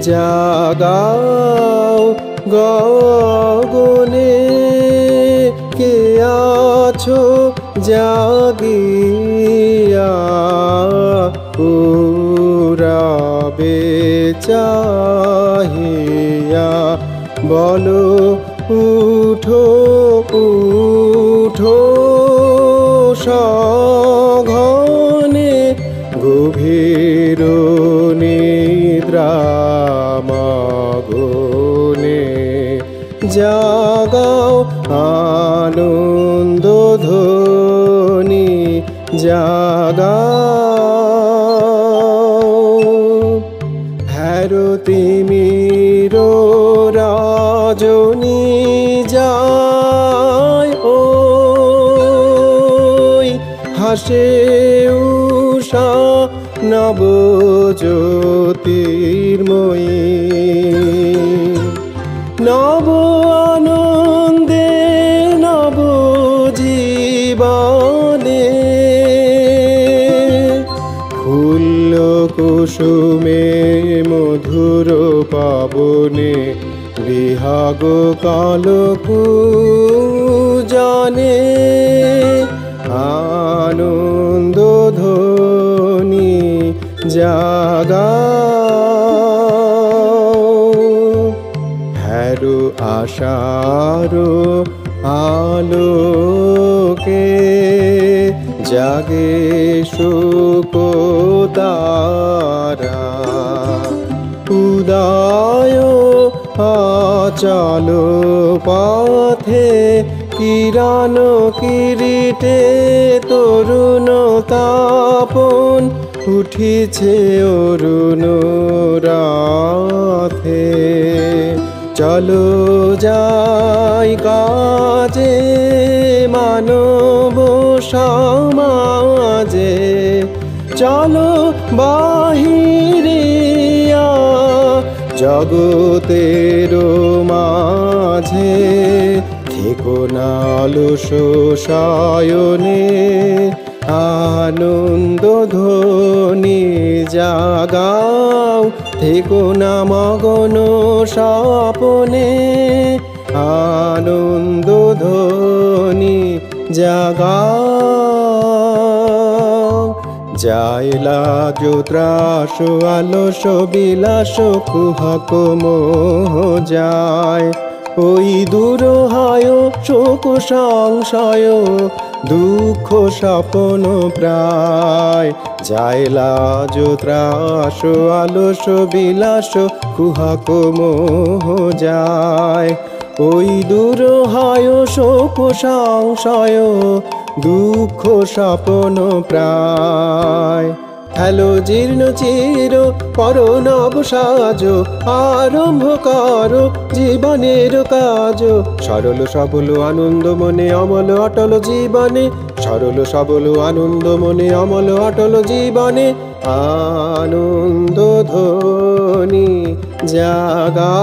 জাগাও গগনে। কে আছো জাগিয়া? পুরাবে চাহিয়া বলো উঠো উঠো নিদ্রামগনে জাগাও আনন্দ ধ্বনি জাগাও। হ্যারতিমির রাজনী যায় ও হাসে উষা নব জ্যোতির্ময়ী নব আনন্দে নব জীবনে ফুল্ল কুসুমে মধুর পাবনে বিহাগ কাল জানে জাগাও। হ্যারো আশারো আলোকে জাগে শুকতারা উদয় আচল পথে কিরণ কিরিটে তরুণ তাপন উঠিছে অরুণ রাথে। চলো যাই কাজে, মানব সমাজে। চলো বাহিরিয়া জগতের মাঝে। থেকো নালো শোষায়নে আনন্দ ধ্বনি জাগাও, থেকো না মগন স্বপনে। আনন্দ ধ্বনি জাগাও যাইলা ত্রাস আলস বিলাস, কুহক মোহ যায়। ওই দূর হয় শোক সংশয় দুঃখ স্বপন প্রায়। যাইলা ত্রাস আলস বিলাস কুহক মোহ যায়। ওই দূর হয় শোক সংশয় দুঃখ স্বপন প্রায়। হ্যালো জীর্ণ চির পর নব সাজ আরম্ভ কর জীবনের কাজ। সরল সবল আনন্দ মনে, অমল অটল জীবনে। সরল সবল আনন্দ মনে, অমল অটল জীবনে। আনন্দ ধ্বনি জাগা